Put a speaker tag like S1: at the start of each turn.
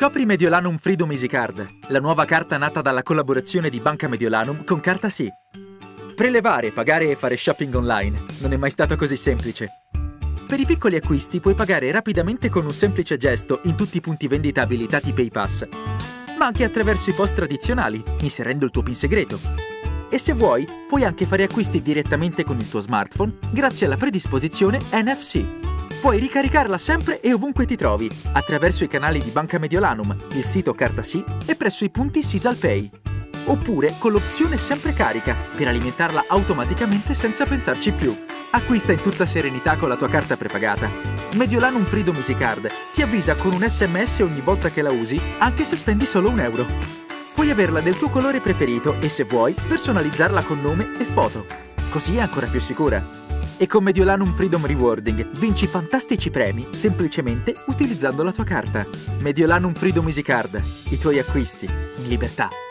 S1: Scopri Mediolanum Freedom Easy Card, la nuova carta nata dalla collaborazione di Banca Mediolanum con Carta Sì. Prelevare, pagare e fare shopping online non è mai stato così semplice. Per i piccoli acquisti puoi pagare rapidamente con un semplice gesto in tutti i punti vendita abilitati PayPass, ma anche attraverso i post tradizionali, inserendo il tuo PIN segreto. E se vuoi, puoi anche fare acquisti direttamente con il tuo smartphone grazie alla predisposizione NFC. Puoi ricaricarla sempre e ovunque ti trovi, attraverso i canali di Banca Mediolanum, il sito Carta Sì e presso i punti SisalPay. Oppure con l'opzione Sempre Carica, per alimentarla automaticamente senza pensarci più. Acquista in tutta serenità con la tua carta prepagata. Mediolanum Freedom Easy Card ti avvisa con un sms ogni volta che la usi, anche se spendi solo un euro. Puoi averla del tuo colore preferito e se vuoi personalizzarla con nome e foto. Così è ancora più sicura. E con Mediolanum Freedom Rewarding vinci fantastici premi semplicemente utilizzando la tua carta. Mediolanum Freedom Easy Card. I tuoi acquisti in libertà.